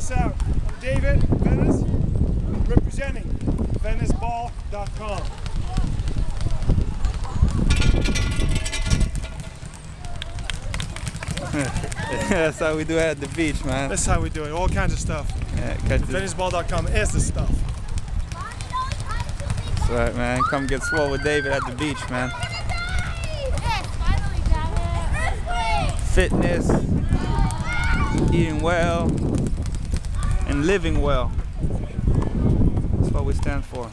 us out. I'm David Venice, representing VeniceBall.com. That's how we do it at the beach, man. That's how we do it. All kinds of stuff. Yeah, catch VeniceBall.com is the stuff. that's right, man. Come get swole with David at the beach, man. Fitness, eating well, and living well. That's what we stand for.